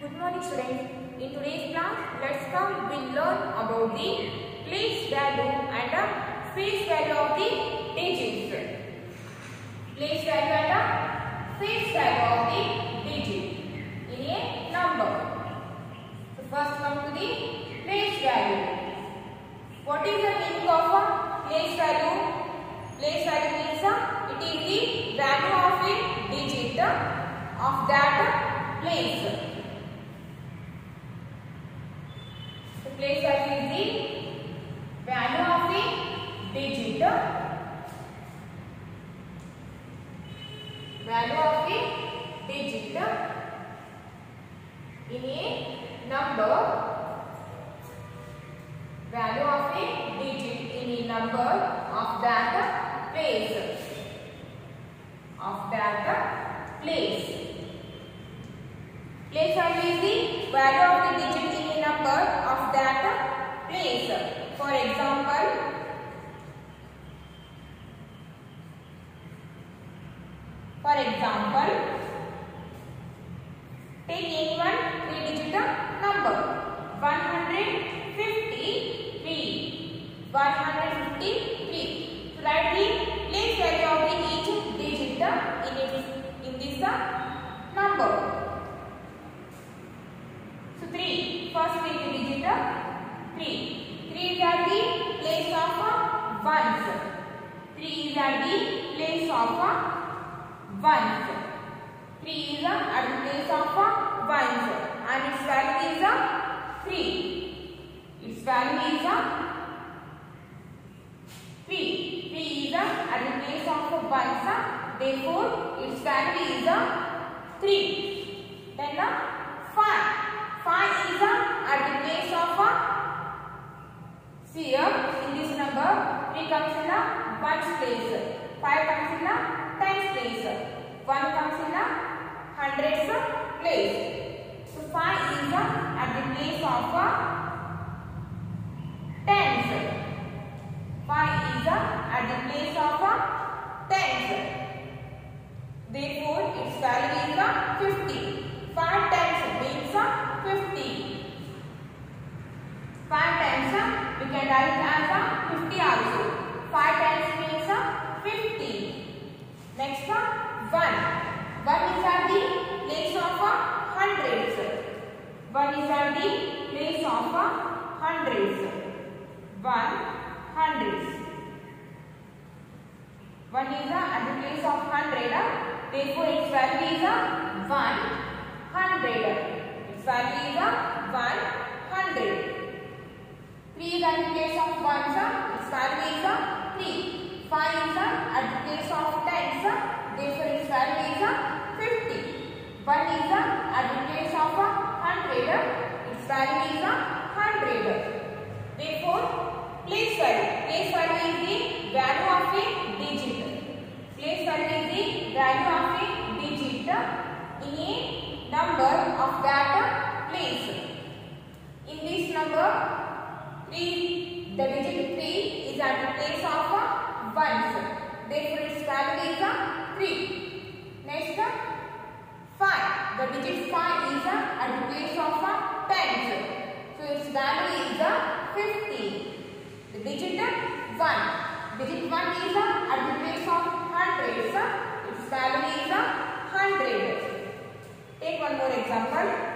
Good morning students. In today's class, let's come we learn about the place value and the face value of the digits. Place value and the face value of the digit in a number. So first come to the place value. What is the meaning of a place value? Place value means uh, it is the value of a digit of that place. Digit. Value of a digit in a number. Value of a digit in a number of that place. Of that place. Place value is the value of the digit in a number of that place. For example, for example, take any one three digit number 153. 153. So write the place value of the each digit in, it, in this number. So 3. First three digit 3. 3 is at the place of ones. 3 is at the place of ones. 3 is a at the place of uh, ones and its value is a 3. Its value is a 3. 3 is a at the place of ones. Therefore, its value is a 3. Then a 5. 5 is a at the place of see here in this number 3 comes in a 1's place 5 comes in a 10's place 1 comes in a 100's place so 5 is a, at the place of 10's 5 is a, at the place of 10's therefore its value is 50 5 10's means a 50. 5 times we can write as 50 also. 5 times means 50. Next 1. 1 is at the place of hundreds. 1 is at the place of a hundreds. 1 hundreds. 1 is at the place of hundred. Therefore its value is 1 hundred. Its value is 100. 3 is at the place of ones. Its value is 3. 5 is at the place of tens. Therefore, its value is 50. 1 is at the place of 100. Its value is 100. Therefore, place value. Place value is the value of a digit. Place value is the value of a digit in a number of that place. In this number, 3, the digit 3 is at the place of ones. Therefore, its value is a 3. Next, 5. The digit 5 is at the place of tens. So, its value is 50. The digit 1. Digit 1 is a at the place of hundreds. Its value is a 100. Take one more example.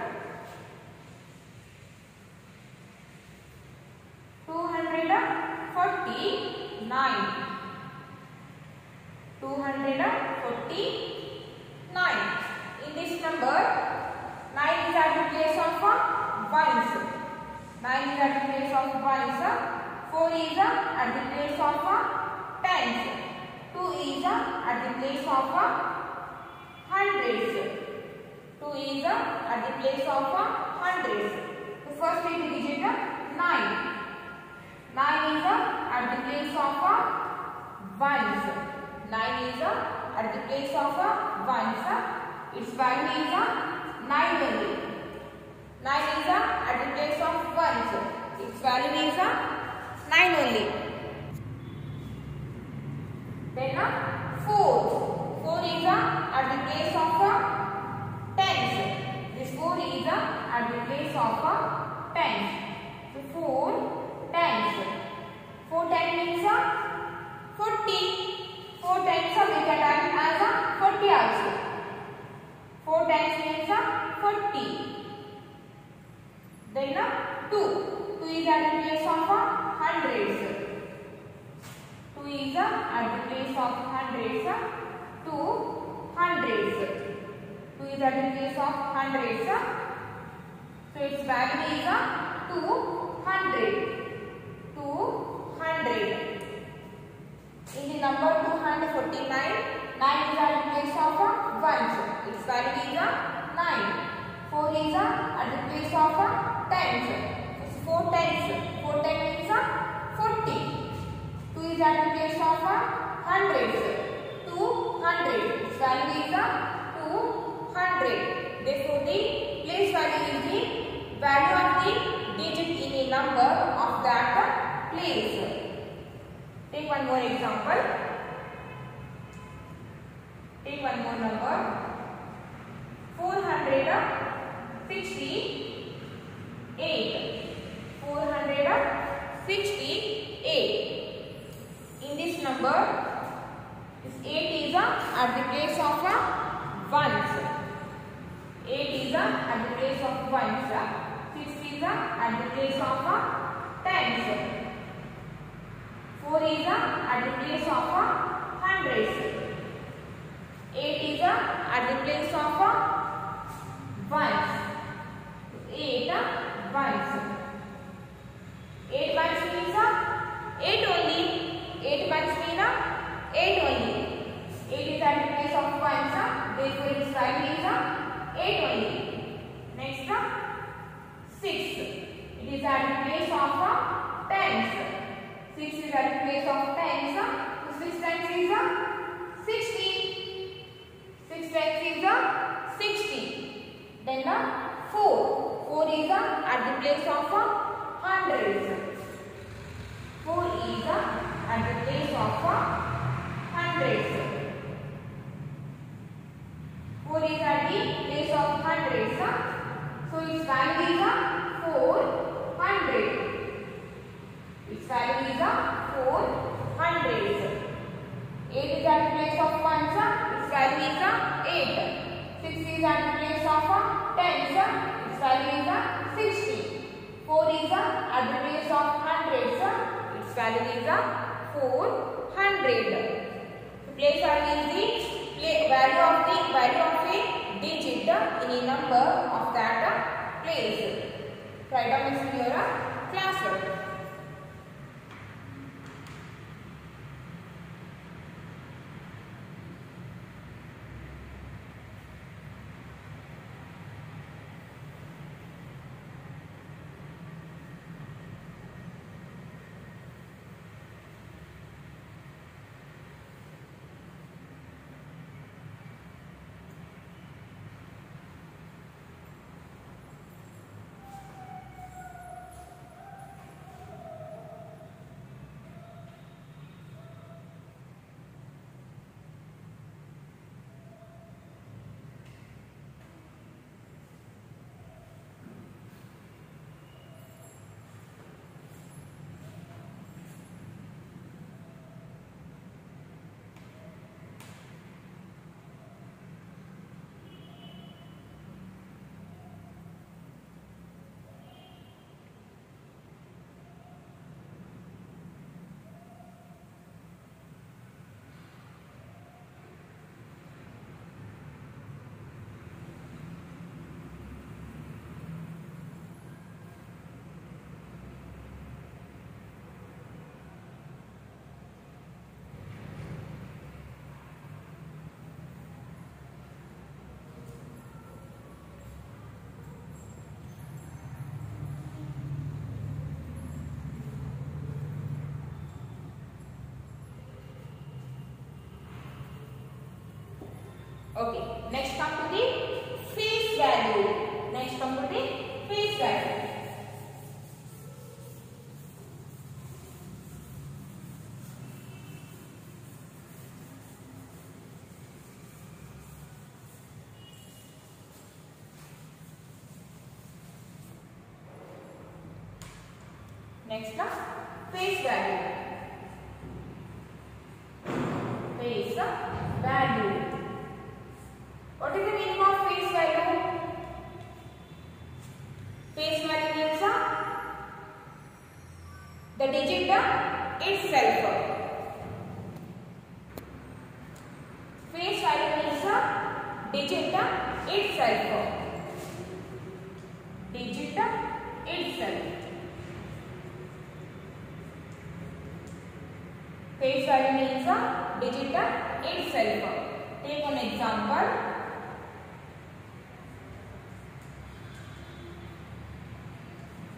At the place of a hundreds. 2 is a, at the place of a hundreds. The first digit 9. 9 is a, at the place of a ones. 9 is a, at the place of a ones. Its value is a 9 only. 9 is a, at the place of ones. Its value is a 9 only. Then 4. 4 is at the place of tens. This 4 is Then uh, 2. 2 is at the place of uh, hundreds. 2 is uh, at the place of hundreds. Uh, 2 hundreds. 2 is at the place of hundreds. Uh, so its value is uh, 200. 200. In the number 249, 9 is at the place of uh, ones. Its value is uh, 9. 4 is uh, at the place of uh, 4 tens. 4 tens is uh, 40. 2 is at the place of uh, hundreds. 200. Its value is uh, 200. Therefore, the place value is the value of the digit in a number of that uh, place. Take one more example. Take one more number. 8 468 in this number this 8 is a at the place of a 1 8 is a at the place of 1 6 is a at the place of a 10 4 is a at the place of a 100 8 is a at the place of a 1 ones. 8 ones means uh, 8 only. 8 ones mean uh, 8 only. 8 is at the place of ones. Uh, therefore its value is uh, 8 only. Next uh, 6. It is at the place of uh, tens. 6 is at the place of tens. Uh, so 6 times is uh, 60. 6 times is uh, 60. Then uh, 4. 4 is uh, at the place of uh, the place of hundreds. Uh, its value is uh, 400. The place value is the pla- value of the value of a digit in a number of that place. Write down this in your Okay. Next come to the face value. Next come to the face value. Next up, face value. Face value. What is the meaning of face value? Face value means itself. Face value means a digit itself. Digit itself. Face value means a digit itself. Take an example.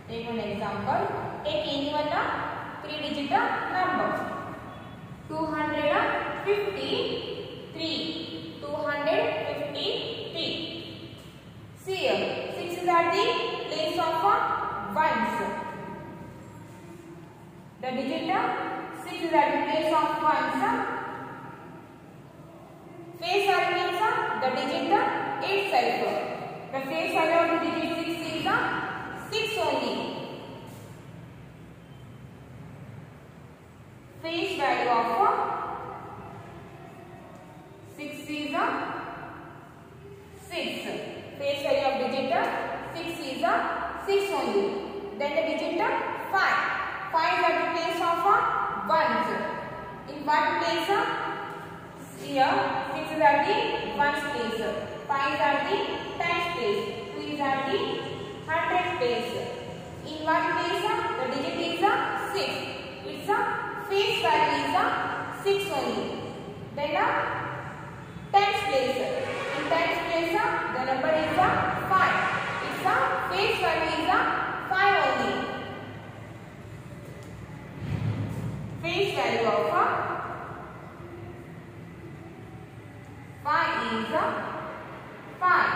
Take one example. Take any one three digit number. 253. 253. See here. 6 is at the place of ones. The digit 6 is at the place of ones. Face value means the digit itself. The face of the digit 6 is 6 only. Face value of 6 is a 6. Face value of digit 6 is a 6 only. Then the digit 5. 5 is at the place of ones. In one place here 6 is at the ones place. 5 is at the tens place. 2 is at the hundred. In one place, the digit is a six. Its a face value is a six only. Then a tens place. In tens place, the number is a five. Its a face value is a five only. Face value of a five is a five.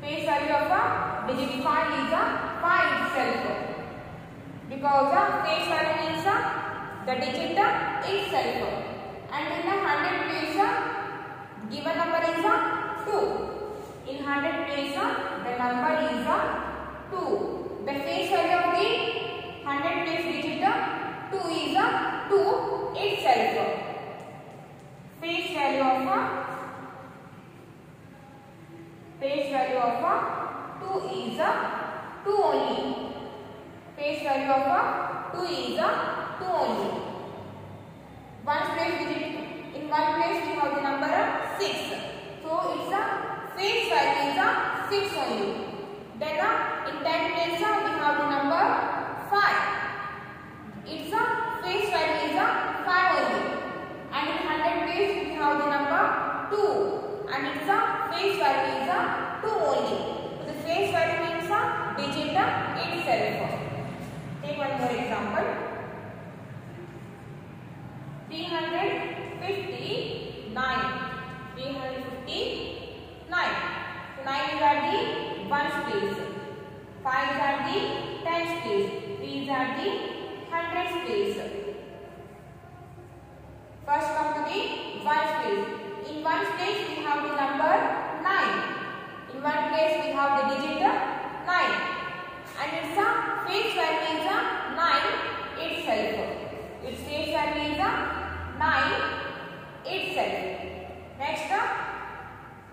Face value of a digit 5 is a 5 itself. Because the face value means the digit itself. And in the 100 place, given number is a 2. In 100 place, the number is a 2. The face value of the 100 place digit 2 is a 2 itself. Face value of a face value of a 2 is a 2 only. Face value of a 2 is a 2 only. One place digit in one place we have the number 6. So it's a face value is a 6 only. Then uh, in 10 place uh, we have the number 5. It's a face value is a 5 only. And in 100 place we have the number 2 and its a face value is a 2 only. Face value means a digit itself. Take one more example. 359. 359. So 9 is at the ones place. 5 is at the tens place. 3 is at the hundreds place. First come to the ones place. In one place we have the number 9. In one place we have the digit 9. And its a face value is a 9 itself. Its face value is a 9 itself. Next,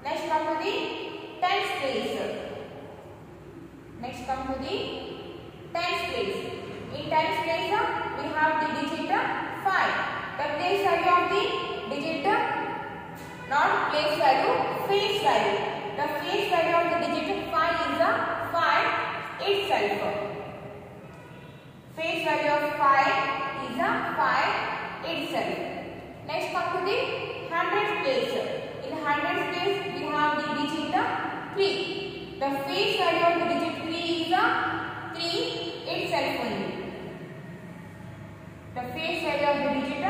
next come to the tens place. Next come to the tens place. In tens place we have the digit 5. The place value of the digit not place value, face value. The face value of the digit 5 is a 5 itself. Face value of 5 is a 5 itself. Next come to the hundred place. In hundred place we have the digit 3. The face value of the digit 3 is a 3 itself only. The face value of the digit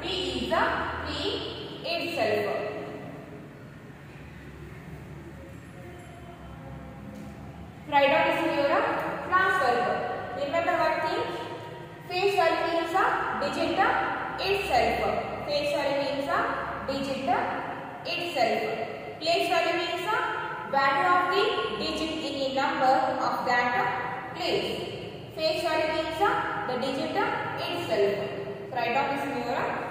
3 is a 3 itself. Write down this in your class work. Remember one thing. Face value means a digit itself. Face value means a digit itself. Place value means a value of the digit in a number of that place. Face value means the digit itself. Write down this your